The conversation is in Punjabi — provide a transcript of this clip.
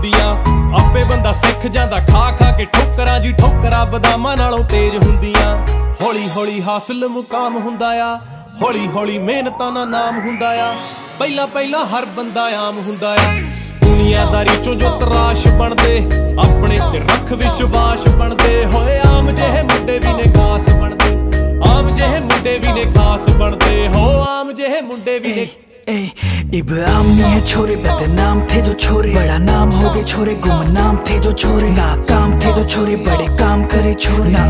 ਹੁੰਦੀਆਂ। ਆਪੇ ਬੰਦਾ ਸਿੱਖ ਜਾਂਦਾ, ਖਾ ਖਾ ਕੇ ਠੋਕਰਾਂ ਜੀ ਠੋਕਰਾਂ ਬਦਾਮਾਂ ਨਾਲੋਂ ਤੇਜ਼ ਹੁੰਦੀਆਂ। ਹੌਲੀ ਹੌਲੀ ਹਾਸਲ ਮੁਕਾਮ ਹੁੰਦਾ ਆ, ਹੌਲੀ ਹੌਲੀ ਮਿਹਨਤਾਂ ਦਾ ਨਾਮ ਹੁੰਦਾ ਆ। ਪਹਿਲਾਂ ਪਹਿਲਾਂ ਹਰ ਬੰਦਾ ਆਮ ਹੁੰਦਾ ਆ। ਦੁਨੀਆਦਾਰੀ ਚੋਂ ਜੋ ਤਰਾਸ਼ ਬਣਦੇ, ਆਪਣੇ ਤੇ ਰੱਖ ਵਿਸ਼ਵਾਸ ਬਣਦੇ। ਹੋਏ ਆਮ ਜਿਹੇ ਮੁੰਡੇ ਵੀ ਨੇ ਖਾਸ ਬਣਦੇ, ਆਮ ਜਿਹੇ ਮੁੰਡੇ ਵੀ ਨੇ ਖਾਸ ਬਣਦੇ। ਹੋ ਆਮ ਜਿਹੇ ਮੁੰਡੇ ਵੀ ਨੇ इब्राम नहीं है छोरे बदनाम थे जो छोरे बड़ा नाम हो गए छोरे गुमनाम थे जो छोरे नाकाम थे जो छोरे बड़े काम करे छोरे ना